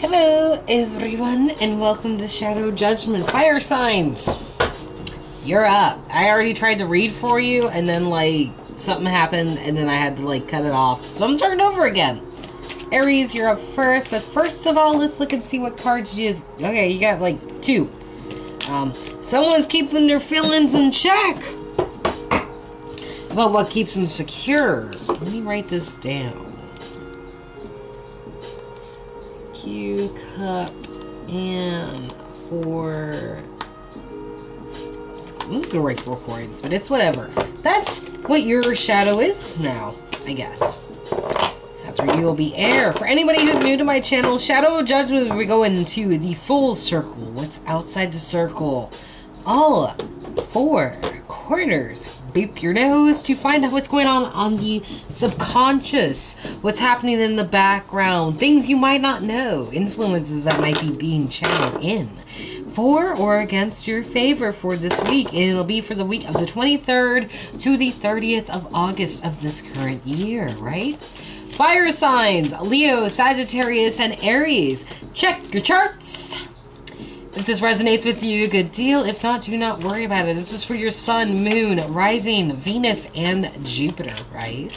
Hello, everyone, and welcome to Shadow Judgment Fire Signs. You're up. I already tried to read for you, and then, like, something happened, and then I had to, like, cut it off. So I'm starting over again. Aries, you're up first, but first of all, let's look and see what cards you... Okay, you got, like, two. Um, someone's keeping their feelings in check. About what keeps them secure. Let me write this down. Q cup and four. I'm just gonna write four coins, but it's whatever. That's what your shadow is now, I guess. After you will be air. For anybody who's new to my channel, Shadow Judgment, we go into the full circle. What's outside the circle? All four corners beep your nose to find out what's going on on the subconscious, what's happening in the background, things you might not know, influences that might be being channeled in. For or against your favor for this week, and it'll be for the week of the 23rd to the 30th of August of this current year, right? Fire signs Leo, Sagittarius, and Aries. Check your charts. If this resonates with you, good deal. If not, do not worry about it. This is for your sun, moon, rising, Venus, and Jupiter, right?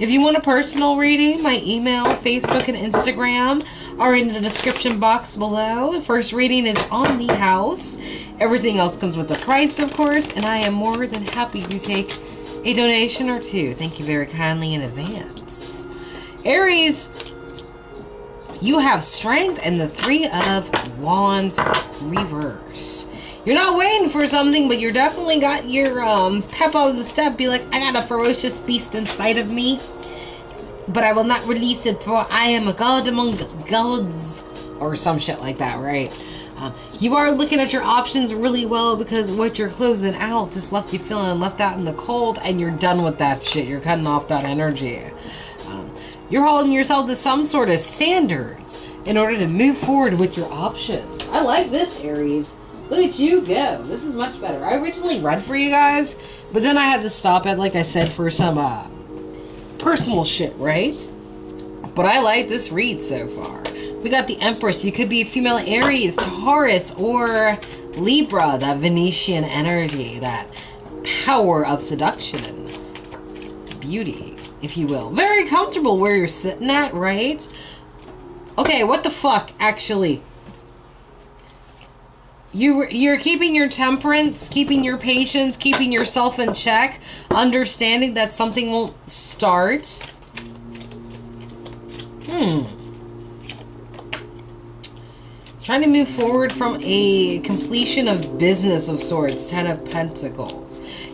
If you want a personal reading, my email, Facebook, and Instagram are in the description box below. First reading is on the house. Everything else comes with a price, of course, and I am more than happy to take a donation or two. Thank you very kindly in advance. Aries, you have strength and the three of wands reverse. You're not waiting for something, but you're definitely got your um, pep on the step. Be like, I got a ferocious beast inside of me, but I will not release it, for I am a god among gods, or some shit like that, right? Uh, you are looking at your options really well because what you're closing out just left you feeling left out in the cold, and you're done with that shit. You're cutting off that energy. You're holding yourself to some sort of standards in order to move forward with your options. I like this, Aries. Look at you go. This is much better. I originally read for you guys, but then I had to stop it, like I said, for some uh, personal shit, right? But I like this read so far. We got the Empress. You could be female Aries, Taurus, or Libra, that Venusian energy, that power of seduction, beauty if you will. Very comfortable where you're sitting at, right? Okay, what the fuck, actually? You, you're keeping your temperance, keeping your patience, keeping yourself in check, understanding that something won't start. Hmm. Trying to move forward from a completion of business of sorts, Ten of Pentacles.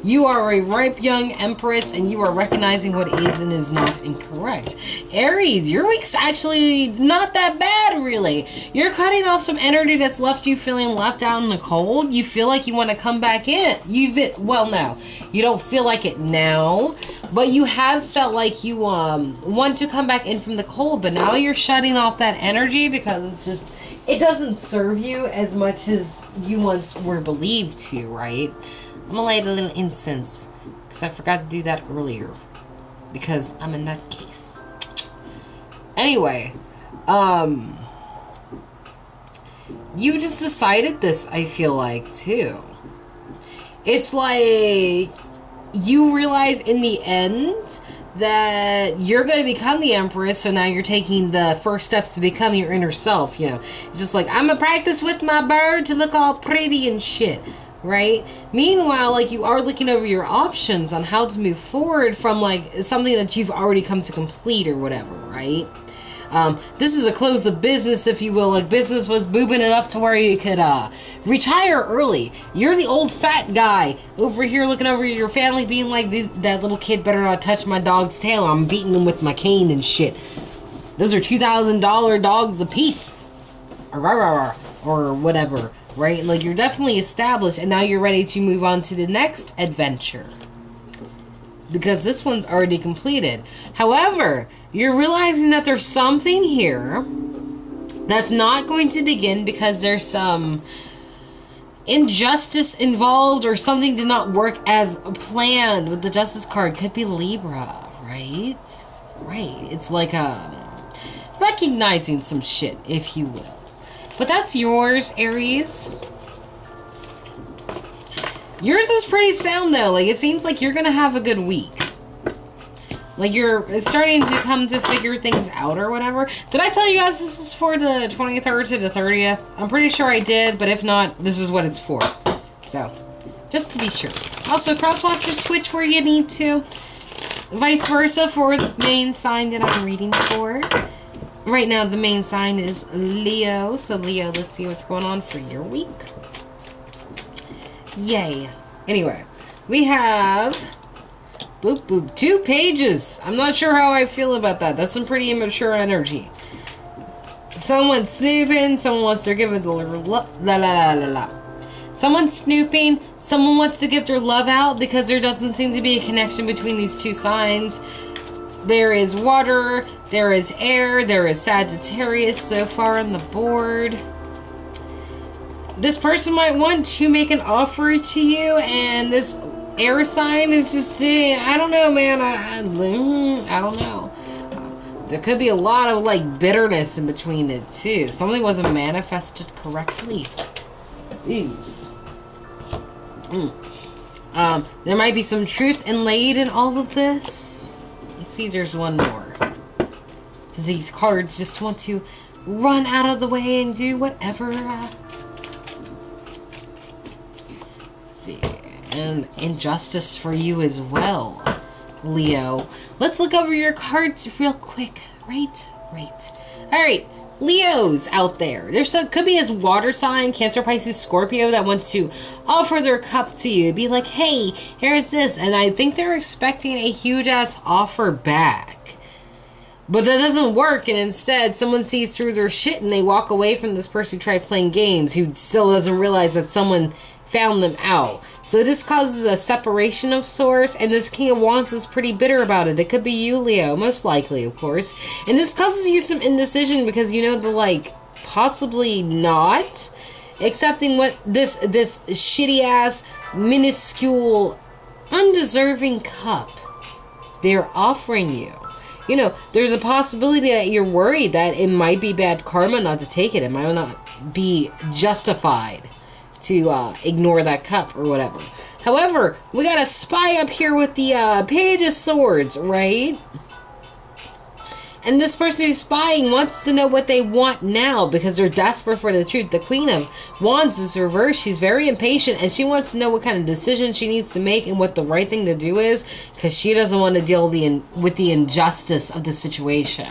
You are a ripe young empress and you are recognizing what is and is not incorrect. Aries, your week's actually not that bad, really. You're cutting off some energy that's left you feeling left out in the cold. You feel like you want to come back in. You've been, well, no, you don't feel like it now, but you have felt like you um want to come back in from the cold, but now you're shutting off that energy because it's just it doesn't serve you as much as you once were believed to, right? I'm gonna light a little incense because I forgot to do that earlier because I'm a nutcase. Anyway, um, you just decided this. I feel like too. It's like you realize in the end that you're going to become the empress so now you're taking the first steps to become your inner self you know it's just like i'm gonna practice with my bird to look all pretty and shit right? Meanwhile, like you are looking over your options on how to move forward from like something that you've already come to complete or whatever, right? Um, this is a close of business, if you will. Like business was booming enough to where you could uh, retire early. You're the old fat guy over here looking over your family, being like, "That little kid better not touch my dog's tail. I'm beating him with my cane and shit." Those are two thousand dollar dogs a piece, or whatever right? Like you're definitely established and now you're ready to move on to the next adventure. Because this one's already completed. However, you're realizing that there's something here that's not going to begin because there's some injustice involved or something did not work as planned with the justice card could be libra right right it's like a um, recognizing some shit, if you will. But that's yours, Aries. Yours is pretty sound though. Like it seems like you're gonna have a good week. Like you're starting to come to figure things out or whatever. Did I tell you guys this is for the 23rd to the 30th? I'm pretty sure I did, but if not, this is what it's for. So, just to be sure. Also, crosswatch your switch where you need to. Vice versa for the main sign that I'm reading for. Right now, the main sign is Leo. So, Leo, let's see what's going on for your week. Yay. Anyway, we have boop boop two pages. I'm not sure how I feel about that. That's some pretty immature energy. Someone's snooping. Someone wants to give it la la la la la. Someone's snooping. Someone wants to get their love out because there doesn't seem to be a connection between these two signs. There is water. There is air. There is Sagittarius so far on the board this person might want to make an offer to you, and this air sign is just saying, I don't know, man. I, I, I don't know. there could be a lot of like bitterness in between it too. Something wasn't manifested correctly. Mm. Um, there might be some truth inlaid in all of this. Let's see, there's one more. These cards just want to run out of the way and do whatever. Uh, see. And injustice for you as well, Leo. Let's look over your cards real quick. Right, right. Alright, Leos out there. There's could be his water sign, Cancer, Pisces, Scorpio that wants to offer their cup to you. Be like, hey, here's this. And I think they're expecting a huge ass offer back. But that doesn't work, and instead, someone sees through their shit and they walk away from this person who tried playing games, who still doesn't realize that someone found them out. So this causes a separation of sorts, and this King of Wands is pretty bitter about it. It could be you, Leo, most likely, of course. And this causes you some indecision because you know the like possibly not accepting what this this shitty ass minuscule undeserving cup they're offering you. You know, there's a possibility that you're worried that it might be bad karma not to take it. It might not be justified to uh, ignore that cup or whatever. However, we got a spy up here with the uh, Page of Swords, right? And this person who's spying wants to know what they want now because they're desperate for the truth. The Queen of Wands is reversed. She's very impatient and she wants to know what kind of decision she needs to make and what the right thing to do is because she doesn't want to deal the with the injustice of the situation.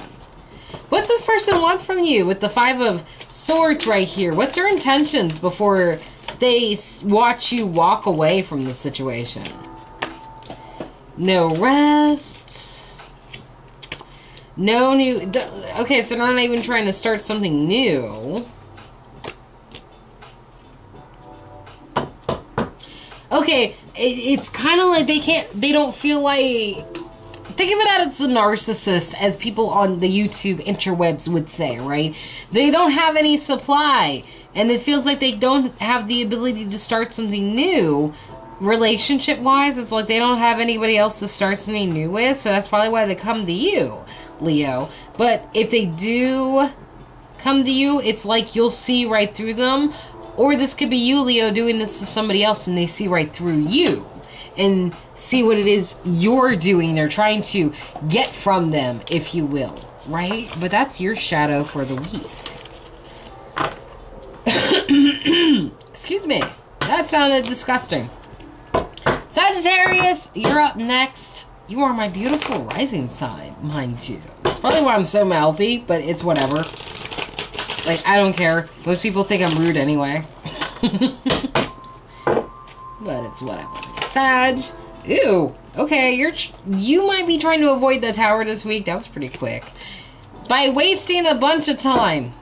What's this person want from you with the Five of Swords right here? What's their intentions before they watch you walk away from the situation. No rest. No new... Okay, so they're not even trying to start something new. Okay, it, it's kind of like they can't... They don't feel like... Think of it as the narcissist, as people on the YouTube interwebs would say, right? They don't have any supply and it feels like they don't have the ability to start something new relationship wise it's like they don't have anybody else to start something new with so that's probably why they come to you leo but if they do come to you it's like you'll see right through them or this could be you leo doing this to somebody else and they see right through you and see what it is you're doing or trying to get from them if you will right but that's your shadow for the week Excuse me. That sounded disgusting. Sagittarius, you're up next. You are my beautiful rising sign, mind you. It's probably why I'm so mouthy, but it's whatever. Like, I don't care. Most people think I'm rude anyway. but it's whatever. Sag. Ew. Okay, you're you might be trying to avoid the tower this week. That was pretty quick. By wasting a bunch of time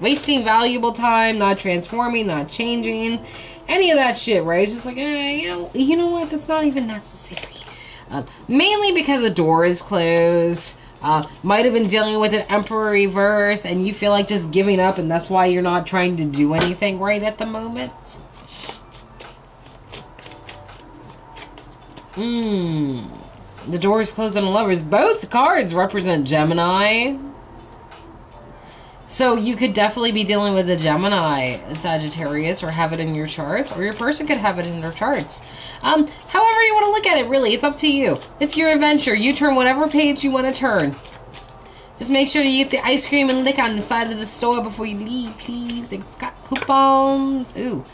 wasting valuable time, not transforming, not changing, any of that shit, right? It's just like, eh, you know, you know what? That's not even necessary. Uh, mainly because the door is closed. Uh, might have been dealing with an emperor reverse, and you feel like just giving up, and that's why you're not trying to do anything right at the moment. Mmm. The door is closed on the lovers. Both cards represent Gemini. So you could definitely be dealing with a Gemini, Sagittarius, or have it in your charts, or your person could have it in their charts. Um, however you want to look at it, really, it's up to you. It's your adventure. You turn whatever page you want to turn. Just make sure you eat the ice cream and lick on the side of the store before you leave, please. It's got coupons. Ooh.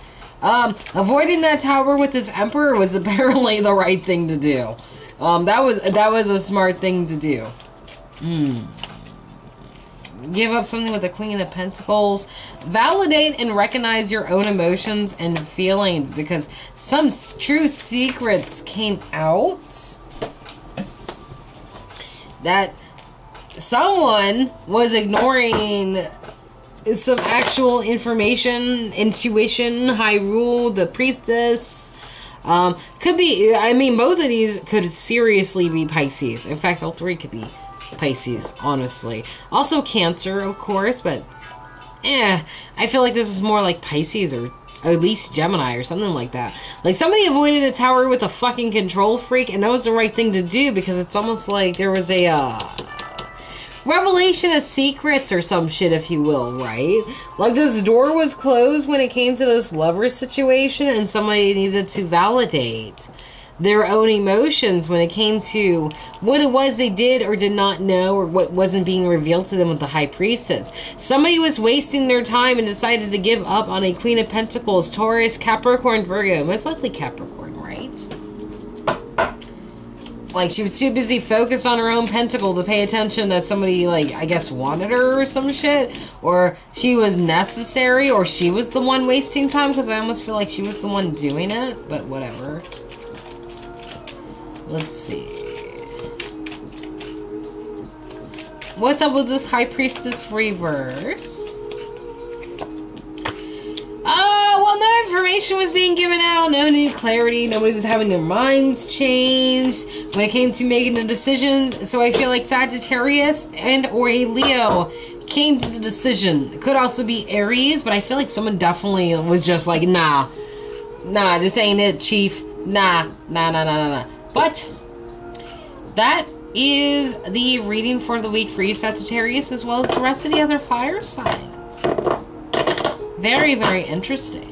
Um, avoiding that tower with this emperor was apparently the right thing to do. Um, that was that was a smart thing to do. Hmm. Give up something with the Queen of Pentacles. Validate and recognize your own emotions and feelings because some true secrets came out that someone was ignoring some actual information, intuition, Hyrule, the priestess. Um, could be, I mean, both of these could seriously be Pisces. In fact, all three could be Pisces, honestly. Also Cancer, of course, but eh, I feel like this is more like Pisces or at least Gemini or something like that. Like somebody avoided a tower with a fucking control freak, and that was the right thing to do because it's almost like there was a uh, revelation of secrets or some shit, if you will, right? Like this door was closed when it came to this lover situation, and somebody needed to validate their own emotions when it came to what it was they did or did not know or what wasn't being revealed to them with the high priestess. Somebody was wasting their time and decided to give up on a Queen of Pentacles, Taurus, Capricorn, Virgo. Most likely Capricorn, right? Like she was too busy focused on her own pentacle to pay attention that somebody like I guess wanted her or some shit, or she was necessary, or she was the one wasting time because I almost feel like she was the one doing it. But whatever. Let's see. What's up with this High Priestess reverse? Oh, well, no information was being given out, no new clarity, nobody was having their minds changed when it came to making a decision. So I feel like Sagittarius and or a Leo came to the decision. It could also be Aries, but I feel like someone definitely was just like, nah, nah, this ain't it, Chief. Nah, nah, nah, nah, nah, nah. But that is the reading for the week for you, Sagittarius, as well as the rest of the other fire signs. Very, very interesting.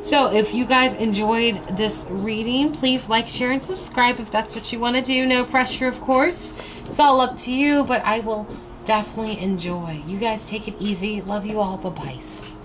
So, if you guys enjoyed this reading, please like, share, and subscribe if that's what you want to do. No pressure, of course. It's all up to you, but I will definitely enjoy. You guys take it easy. Love you all. Bye-bye.